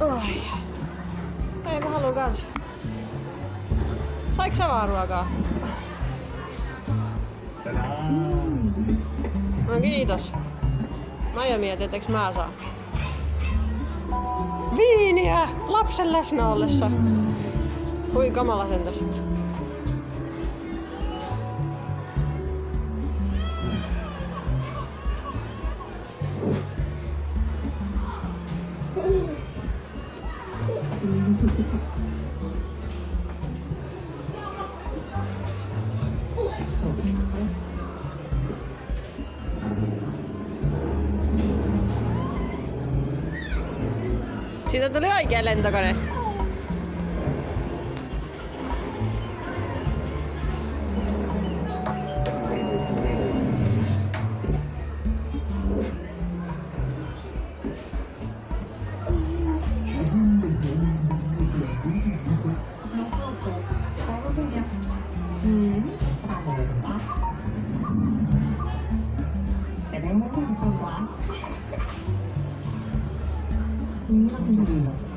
Oi. Ei mä haluu kans. Saiko sä vaan ruokaa? No kiitos. Mä jo mietin, etteks mä saa. Viiniä! Lapsen läsnä ollessa. Hui kamala sentäs. sina tuli haige jälle enda kare すみません。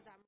them